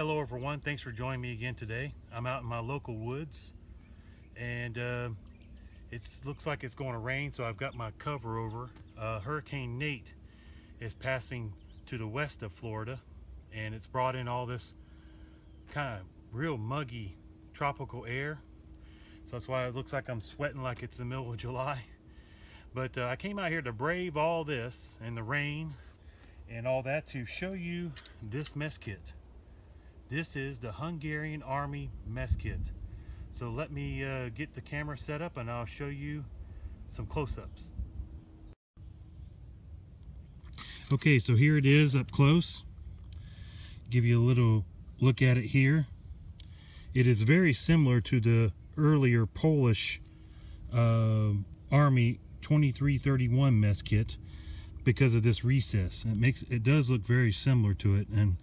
Hello everyone, thanks for joining me again today. I'm out in my local woods and uh, it looks like it's going to rain so I've got my cover over. Uh, Hurricane Nate is passing to the west of Florida and it's brought in all this kind of real muggy tropical air so that's why it looks like I'm sweating like it's the middle of July but uh, I came out here to brave all this and the rain and all that to show you this mess kit. This is the Hungarian Army mess kit. So let me uh, get the camera set up and I'll show you some close-ups. Okay, so here it is up close. Give you a little look at it here. It is very similar to the earlier Polish uh, Army 2331 mess kit because of this recess. It makes it does look very similar to it and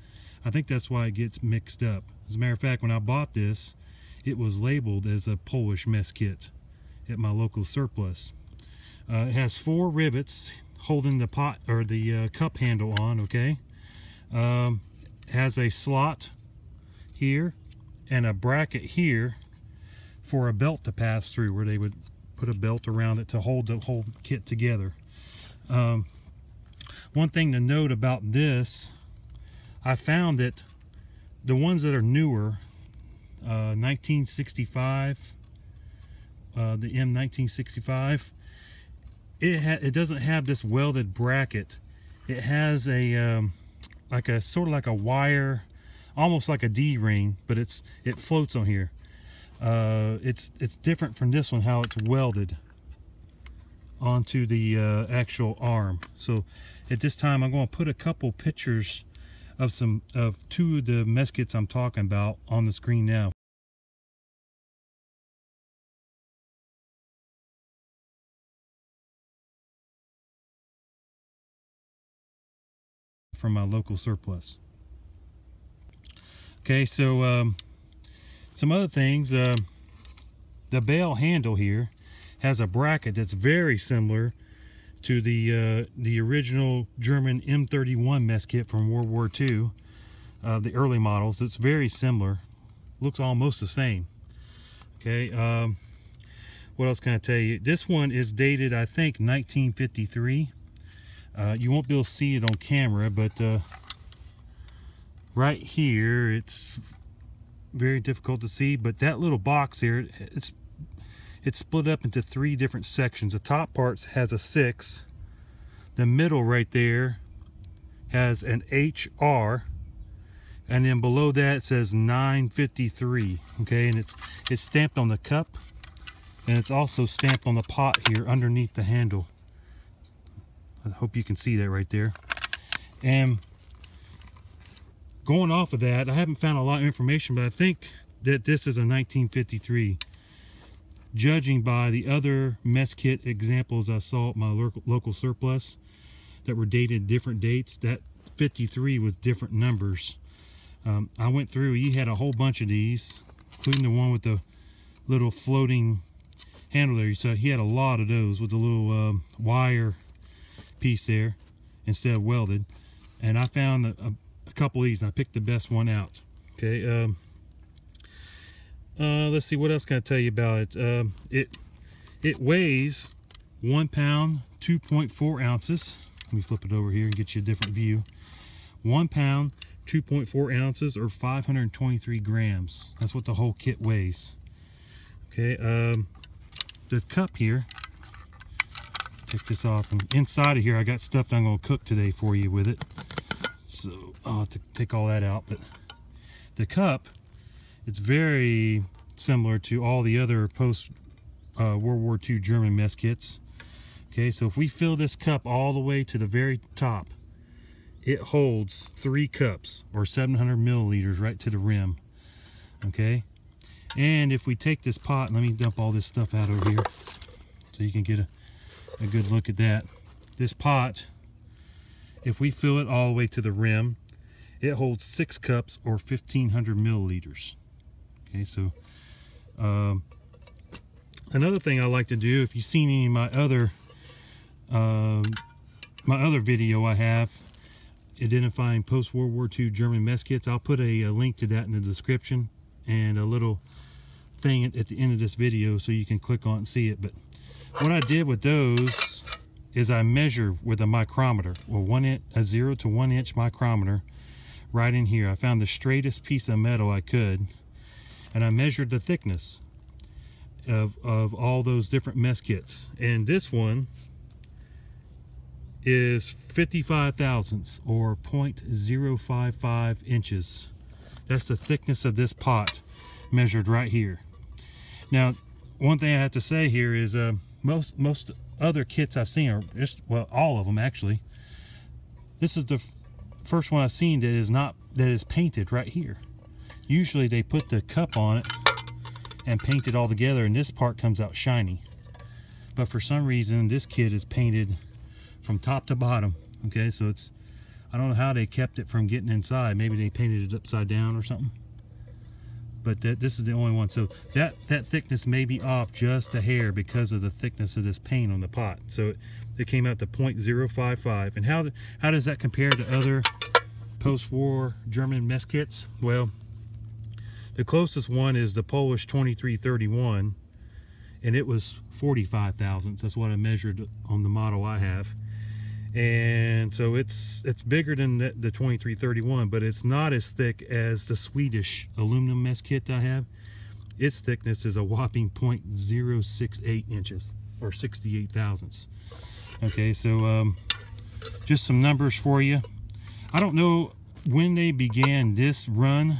I think that's why it gets mixed up. As a matter of fact, when I bought this, it was labeled as a Polish mess kit at my local surplus. Uh, it has four rivets holding the pot or the uh, cup handle on, okay? Um, has a slot here and a bracket here for a belt to pass through where they would put a belt around it to hold the whole kit together. Um, one thing to note about this I found that the ones that are newer, uh, 1965, uh, the M1965, it it doesn't have this welded bracket. It has a um, like a sort of like a wire, almost like a D-ring, but it's it floats on here. Uh, it's it's different from this one how it's welded onto the uh, actual arm. So at this time I'm going to put a couple pictures of some of two of the mess kits I'm talking about on the screen now. From my local surplus. Okay, so um, some other things. Uh, the bale handle here has a bracket that's very similar to the uh, the original German M31 mess kit from World War II, uh, the early models. It's very similar, looks almost the same. Okay, um, what else can I tell you? This one is dated, I think, 1953. Uh, you won't be able to see it on camera, but uh, right here, it's very difficult to see. But that little box here, it's it's split up into three different sections. The top part has a six. The middle right there has an HR. And then below that it says 953. Okay, and it's it's stamped on the cup. And it's also stamped on the pot here underneath the handle. I hope you can see that right there. And going off of that, I haven't found a lot of information, but I think that this is a 1953 judging by the other mess kit examples I saw at my local surplus that were dated different dates, that 53 with different numbers. Um, I went through, he had a whole bunch of these, including the one with the little floating handle there. So he had a lot of those with the little um, wire piece there instead of welded. And I found a, a, a couple of these and I picked the best one out. Okay, um, uh, let's see, what else can I tell you about it? Um, it it weighs one pound, 2.4 ounces. Let me flip it over here and get you a different view. One pound, 2.4 ounces, or 523 grams. That's what the whole kit weighs. Okay, um, the cup here. Take this off, and inside of here, I got stuff that I'm to cook today for you with it. So I'll have to take all that out. But the cup it's very similar to all the other post uh, World War II German mess kits. Okay, so if we fill this cup all the way to the very top, it holds three cups or 700 milliliters right to the rim. Okay, and if we take this pot, let me dump all this stuff out over here so you can get a, a good look at that. This pot, if we fill it all the way to the rim, it holds six cups or 1500 milliliters. Okay, so um, another thing I like to do, if you've seen any of my other uh, my other video I have, identifying post-World War II German mess kits. I'll put a, a, link to that in the description and a little thing at the end of this video so you can click on and see it. But what I did with those is I measure with a micrometer, well, one inch, a zero to one inch micrometer right in here. I found the straightest piece of metal I could and I measured the thickness of, of all those different mess kits. And this one is 55 thousandths or 0.055 inches. That's the thickness of this pot measured right here. Now, one thing I have to say here is uh, most most other kits I've seen are just well all of them actually. This is the first one I've seen that is not that is painted right here. Usually they put the cup on it and paint it all together and this part comes out shiny. But for some reason this kit is painted from top to bottom. Okay, so it's I don't know how they kept it from getting inside. Maybe they painted it upside down or something but that, this is the only one. So that, that thickness may be off just a hair because of the thickness of this paint on the pot. So it, it came out to 0.055. And how, how does that compare to other post-war German mess kits? Well, the closest one is the Polish 2331 and it was 45 thousandths. That's what I measured on the model I have. And so it's it's bigger than the, the 2331 but it's not as thick as the Swedish aluminum mess kit I have. Its thickness is a whopping 0.068 inches or 68 thousandths. Okay so um, just some numbers for you. I don't know when they began this run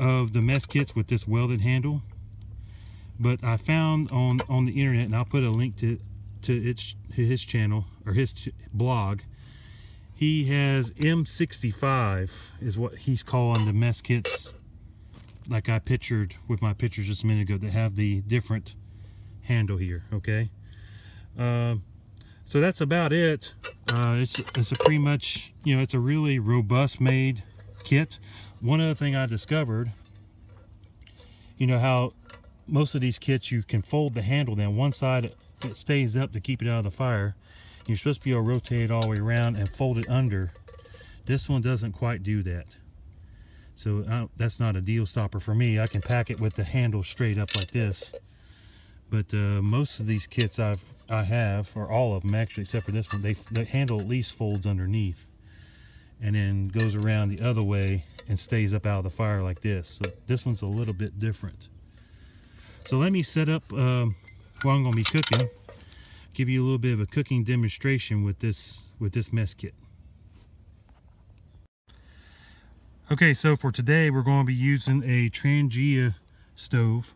of the mess kits with this welded handle. But I found on on the internet and I'll put a link to to its his channel or his blog. He has M65 is what he's calling the mess kits like I pictured with my pictures just a minute ago that have the different handle here okay? Uh, so that's about it. Uh, it's, it's a pretty much you know it's a really robust made kit one other thing I discovered you know how most of these kits you can fold the handle down one side it stays up to keep it out of the fire. You're supposed to be able to rotate it all the way around and fold it under. This one doesn't quite do that. So uh, that's not a deal stopper for me. I can pack it with the handle straight up like this. But uh, most of these kits I've I have, or all of them actually, except for this one, they the handle at least folds underneath, and then goes around the other way and stays up out of the fire like this. So this one's a little bit different. So let me set up um, what I'm to be cooking give you a little bit of a cooking demonstration with this with this mess kit okay so for today we're going to be using a Trangia stove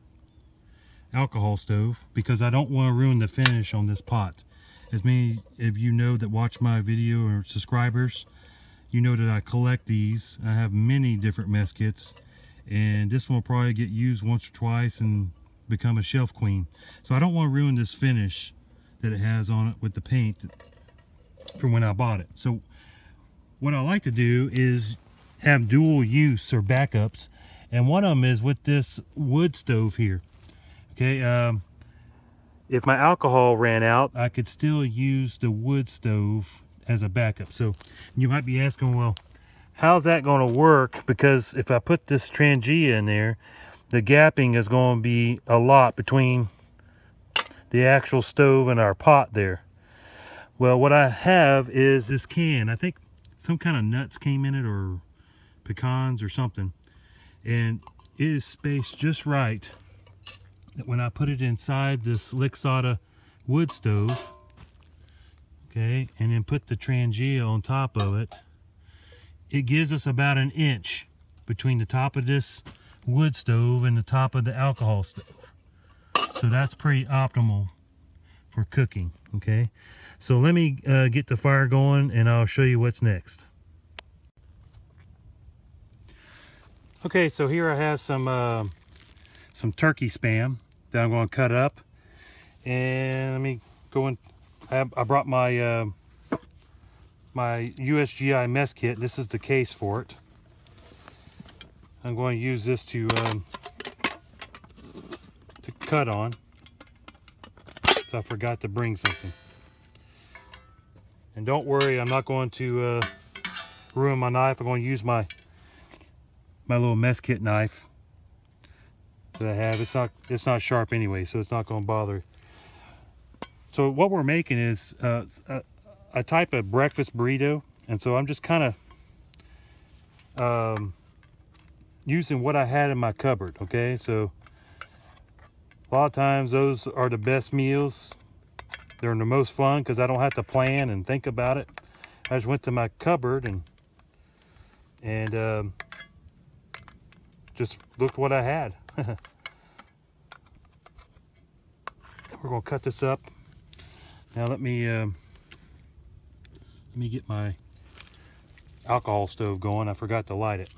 alcohol stove because I don't want to ruin the finish on this pot as many of you know that watch my video or subscribers you know that I collect these I have many different mess kits and this one will probably get used once or twice and become a shelf queen. So I don't want to ruin this finish that it has on it with the paint from when I bought it. So what I like to do is have dual use or backups. And one of them is with this wood stove here. Okay, um, if my alcohol ran out, I could still use the wood stove as a backup. So you might be asking, well, how's that going to work? Because if I put this Trangia in there, the gapping is going to be a lot between the actual stove and our pot there. Well, what I have is this can. I think some kind of nuts came in it or pecans or something. And it is spaced just right that when I put it inside this Lixada wood stove, okay, and then put the Trangia on top of it, it gives us about an inch between the top of this wood stove and the top of the alcohol stove. So that's pretty optimal for cooking, okay? So let me uh, get the fire going and I'll show you what's next. Okay, so here I have some uh, some turkey spam that I'm going to cut up. And let me go in. I, I brought my uh, my USGI mess kit. This is the case for it. I'm going to use this to um, to cut on. So I forgot to bring something. And don't worry, I'm not going to uh, ruin my knife. I'm going to use my my little mess kit knife that I have. It's not it's not sharp anyway, so it's not going to bother. So what we're making is uh, a, a type of breakfast burrito, and so I'm just kind of um, using what I had in my cupboard. Okay, so a lot of times those are the best meals. They're the most fun because I don't have to plan and think about it. I just went to my cupboard and and um, just looked what I had. We're gonna cut this up. Now let me um, let me get my alcohol stove going. I forgot to light it.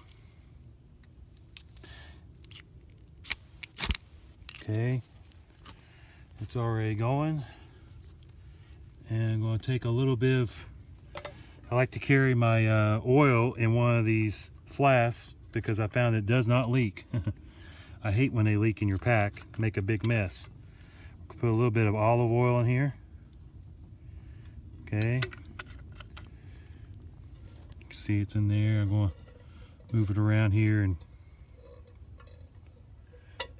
Okay, it's already going. And I'm going to take a little bit of, I like to carry my uh, oil in one of these flasks because I found it does not leak. I hate when they leak in your pack, make a big mess. Put a little bit of olive oil in here. Okay. see it's in there. I'm going to move it around here and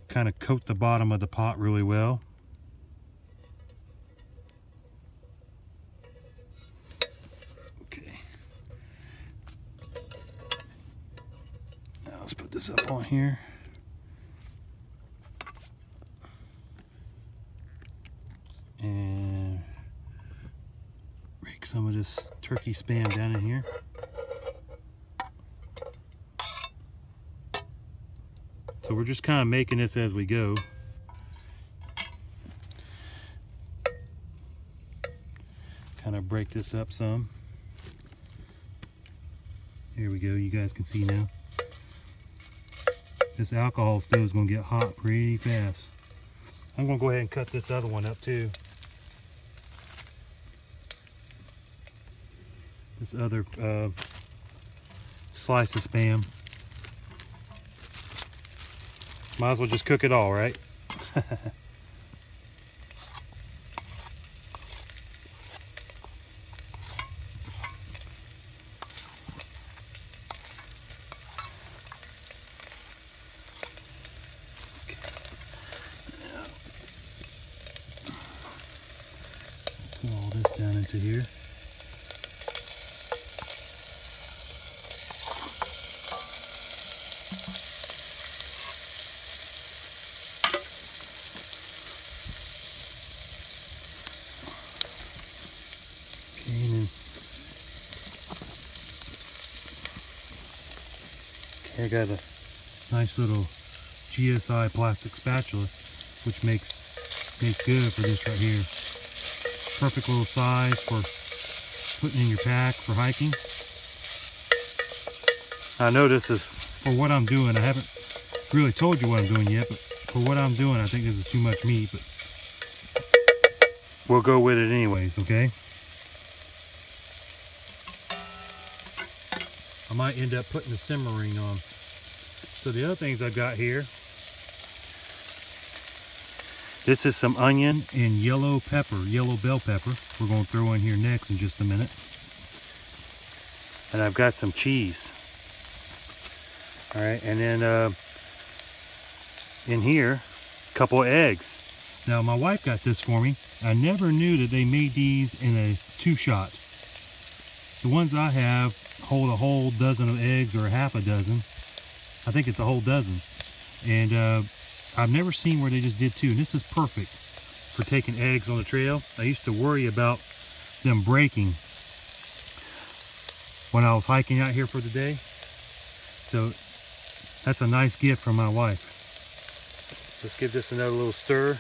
kind of coat the bottom of the pot really well. Okay. Now let's put this up on here. And some of this turkey spam down in here. So we're just kind of making this as we go. Kind of break this up some. Here we go, you guys can see now. This alcohol stove is going to get hot pretty fast. I'm going to go ahead and cut this other one up too. This other uh, slice of spam. Might as well just cook it all, right? All this down into here. I got a nice little GSI plastic spatula, which makes makes good for this right here. Perfect little size for putting in your pack for hiking. I know this is for what I'm doing. I haven't really told you what I'm doing yet, but for what I'm doing, I think this is too much meat, but we'll go with it anyways, okay? I might end up putting the simmer ring on. So the other things I've got here, this is some onion and yellow pepper, yellow bell pepper. We're going to throw in here next in just a minute. And I've got some cheese. All right, and then uh, in here, a couple eggs. Now my wife got this for me. I never knew that they made these in a two-shot. The ones I have hold a whole dozen of eggs or half a dozen. I think it's a whole dozen. And uh, I've never seen where they just did two. And this is perfect for taking eggs on the trail. I used to worry about them breaking when I was hiking out here for the day. So that's a nice gift from my wife. Let's give this another little stir.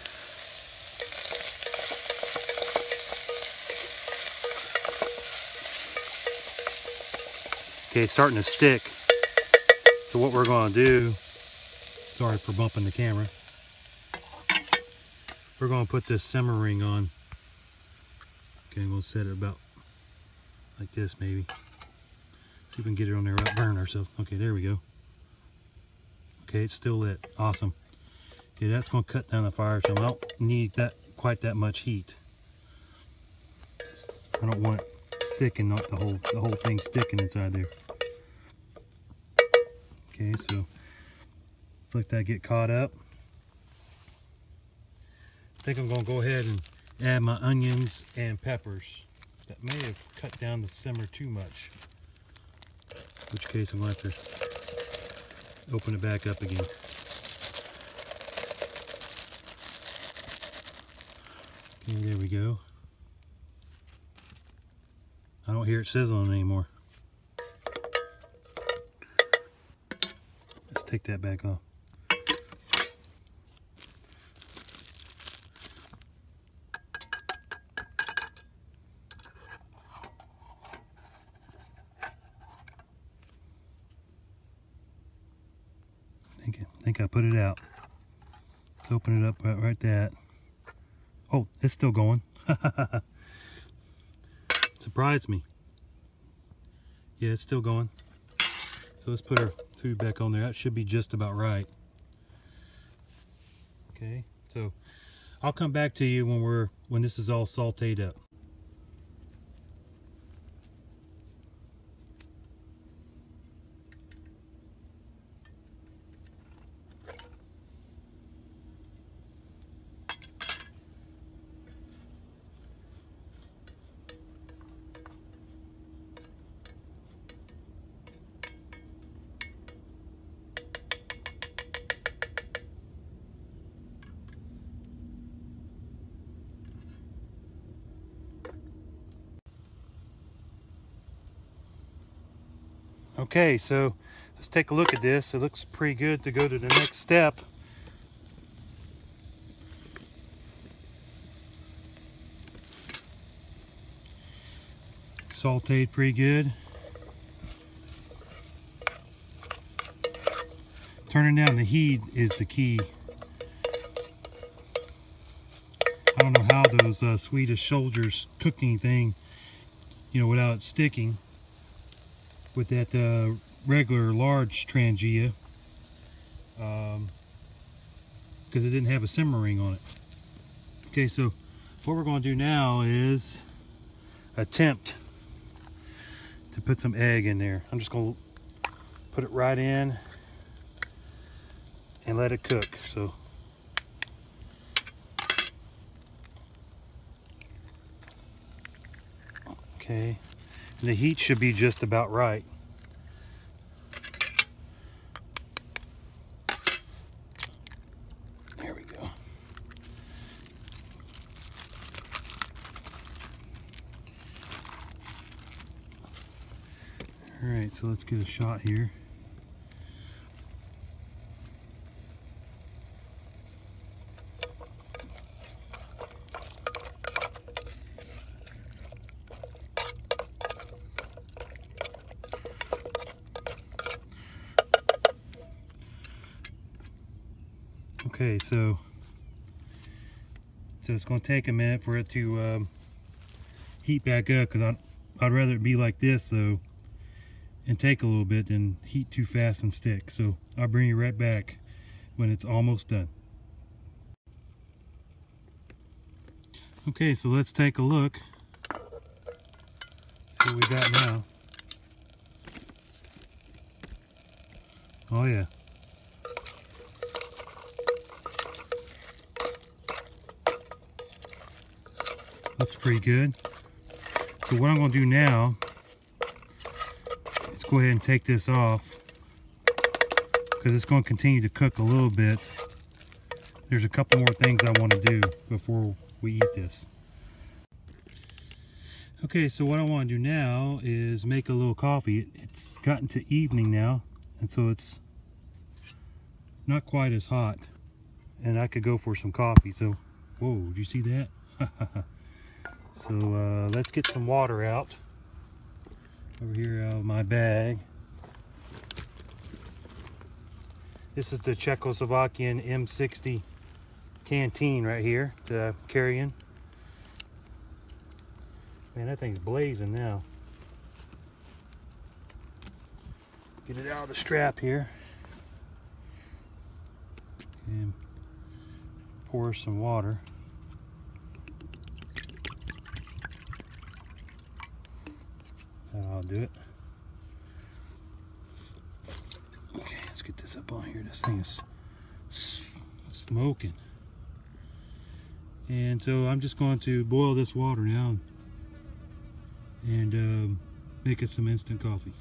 Okay, starting to stick. So what we're going to do, sorry for bumping the camera. We're going to put this simmer ring on. Okay, I'm to set it about like this maybe. See if we can get it on there without burning ourselves. Okay, there we go. Okay, it's still lit. Awesome. Okay, that's going to cut down the fire so I don't need that quite that much heat. I don't want it sticking, not the whole the whole thing sticking inside there. Okay, so let that get caught up. I think I'm gonna go ahead and add my onions and peppers. That may have cut down the simmer too much. In which case I'm gonna have to open it back up again. Okay, there we go. I don't hear it sizzling anymore. Take that back off. Think, I think I put it out. Let's open it up right, right that. Oh, it's still going. Surprised me. Yeah, it's still going. So let's put our food back on there. That should be just about right. Okay, so I'll come back to you when we're when this is all sauteed up. Okay, so let's take a look at this. It looks pretty good to go to the next step. Sauteed pretty good. Turning down the heat is the key. I don't know how those uh, Swedish soldiers cooked anything, you know, without it sticking with that uh, regular large Trangia because um, it didn't have a simmer ring on it. Okay, so what we're going to do now is attempt to put some egg in there. I'm just going to put it right in and let it cook. So okay. The heat should be just about right. There we go. All right, so let's get a shot here. Okay, so so it's going to take a minute for it to um, heat back up because I'd, I'd rather it be like this so and take a little bit than heat too fast and stick. So I'll bring you right back when it's almost done. Okay, so let's take a look. See what we got now. Oh yeah. Looks pretty good. So what I'm going to do now is go ahead and take this off because it's going to continue to cook a little bit. There's a couple more things I want to do before we eat this. Okay, so what I want to do now is make a little coffee. It's gotten to evening now, and so it's not quite as hot. And I could go for some coffee. So, whoa, did you see that? So uh, let's get some water out over here out of my bag. This is the Czechoslovakian M60 canteen right here that I'm carrying. Man, that thing's blazing now. Get it out of the strap here. And pour some water. I'll do it. Okay, What's up on here? This thing is smoking. And so I'm just going to boil this water now and um, make it some instant coffee.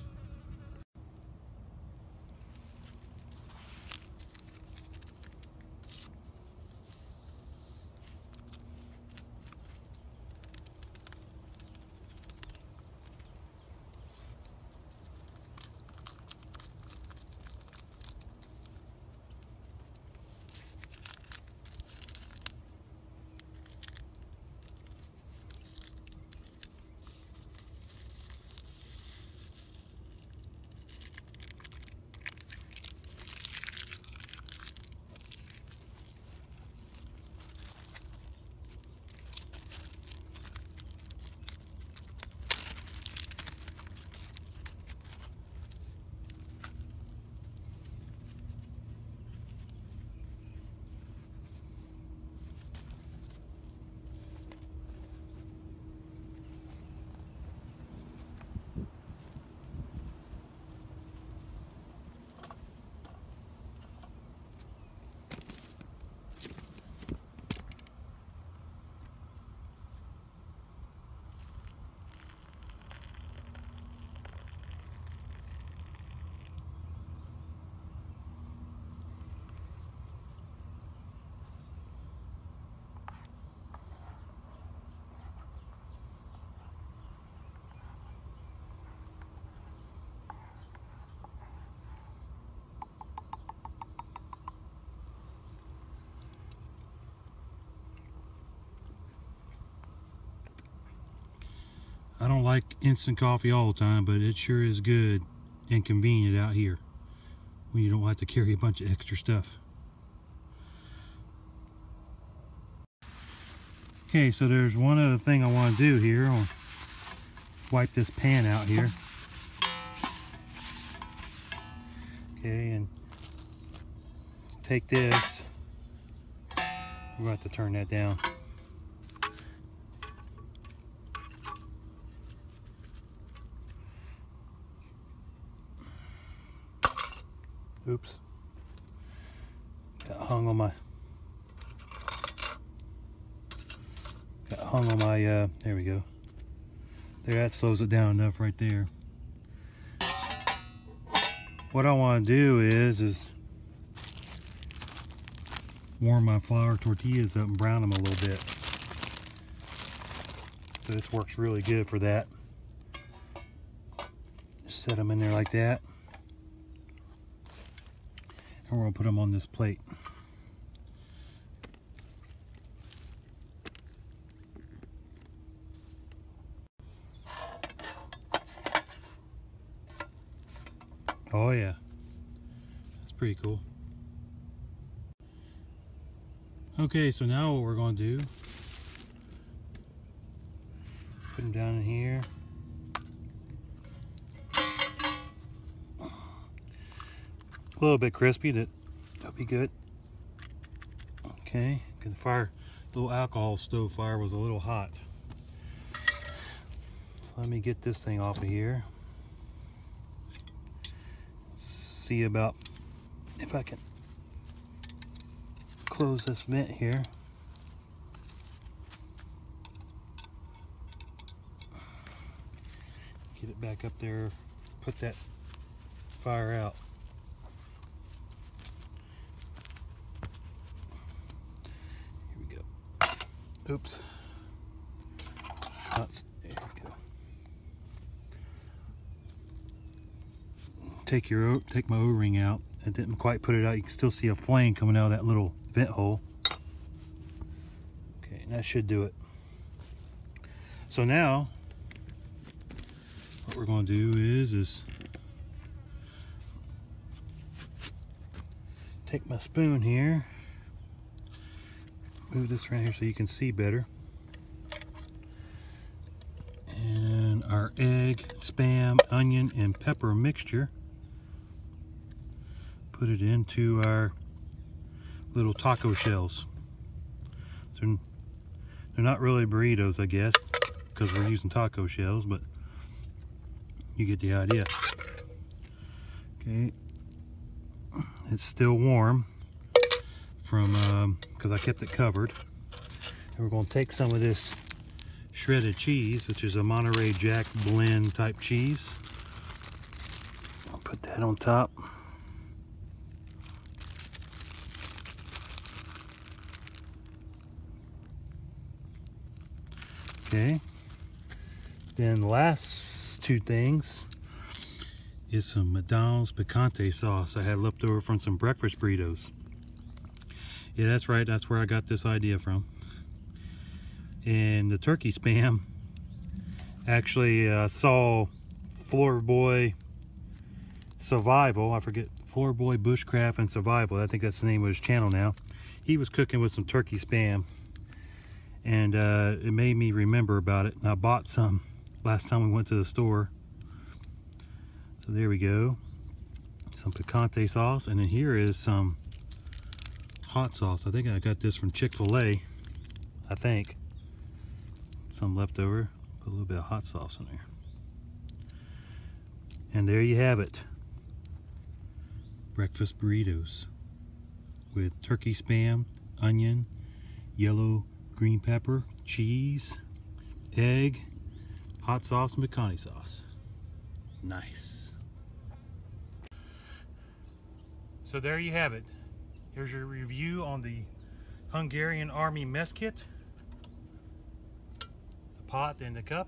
I don't like instant coffee all the time, but it sure is good and convenient out here when you don't have to carry a bunch of extra stuff. Okay, so there's one other thing I want to do here. I'll wipe this pan out here. Okay, and take this. To have to turn that down. Oops. Got hung on my got hung on my uh there we go. There that slows it down enough right there. What I want to do is is warm my flour tortillas up and brown them a little bit. So this works really good for that. Just set them in there like that. And we're gonna put them on this plate. Oh yeah, that's pretty cool. Okay, so now what we're gonna do, put them down in here. A little bit crispy. That that'll be good. Okay, because the fire, the little alcohol stove fire was a little hot. So let me get this thing off of here. See about if I can close this vent here. Get it back up there, put that fire out. Oops. That's, there go. Take your take my O-ring out. I didn't quite put it out. You can still see a flame coming out of that little vent hole. Okay, that should do it. So now, what we're going to do is is take my spoon here move this around here so you can see better. And our egg, spam, onion, and pepper mixture. Put it into our little taco shells. So they're not really burritos, I guess, because we're using taco shells, but you get the idea. Okay, It's still warm from um, because I kept it covered. And we're going to take some of this shredded cheese, which is a Monterey Jack blend type cheese. I'll put that on top. Okay. Then the last two things is some McDonald's picante sauce I had left over from some breakfast burritos. Yeah, that's right. That's where I got this idea from. And the turkey spam, actually uh, saw Floor Boy Survival. I forget Floor Boy Bushcraft and Survival. I think that's the name of his channel now. He was cooking with some turkey spam, and uh, it made me remember about it. I bought some last time we went to the store. So there we go. Some picante sauce, and then here is some hot sauce. I think I got this from Chick-fil-A. I think. Some leftover. Put a little bit of hot sauce in there. And there you have it. Breakfast burritos with turkey spam, onion, yellow green pepper, cheese, egg, hot sauce, and picante sauce. Nice. So there you have it. Here's your review on the Hungarian Army mess kit. The pot and the cup.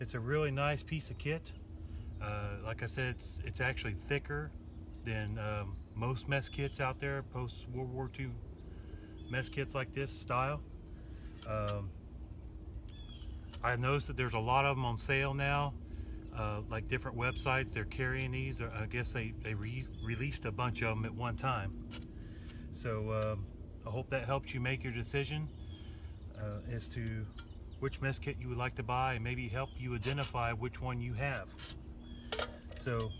It's a really nice piece of kit. Uh, like I said, it's, it's actually thicker than um, most mess kits out there, post World War II mess kits like this style. Um, I noticed that there's a lot of them on sale now. Uh, like different websites, they're carrying these. I guess they, they re released a bunch of them at one time. So um, I hope that helps you make your decision uh, as to which mess kit you would like to buy and maybe help you identify which one you have. So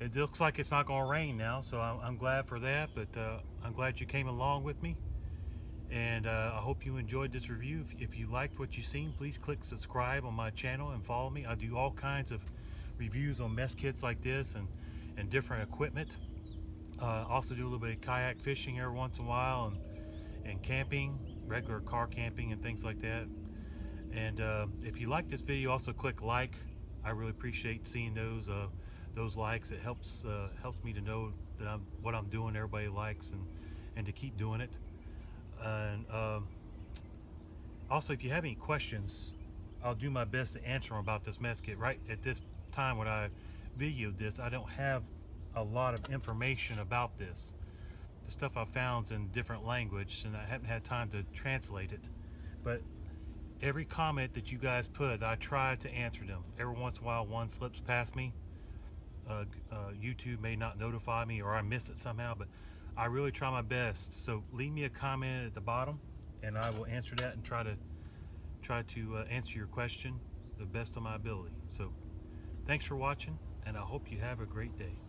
it looks like it's not going to rain now, so I'm, I'm, glad for that, but uh, I'm glad you came along with me. And uh, I hope you enjoyed this review. If, if you liked what you've seen, please click subscribe on my channel and follow me. I do all kinds of reviews on mess kits like this and, and different equipment. Uh, also do a little bit of kayak fishing every once in a while and, and camping, regular car camping and things like that. And uh, if you like this video, also click like. I really appreciate seeing those uh, those likes. It helps uh, helps me to know that I'm, what I'm doing, everybody likes, and, and to keep doing it. And um, also, if you have any questions, I'll do my best to answer them about this mess kit. Right at this time when I videoed this, I don't have a lot of information about this. The stuff I found is in different language and I haven't had time to translate it. But every comment that you guys put, I try to answer them. Every once in a while one slips past me. Uh, uh, YouTube may not notify me or I miss it somehow, but I really try my best. So leave me a comment at the bottom and I will answer that and try to try to uh, answer your question the best of my ability. So thanks for watching and I hope you have a great day.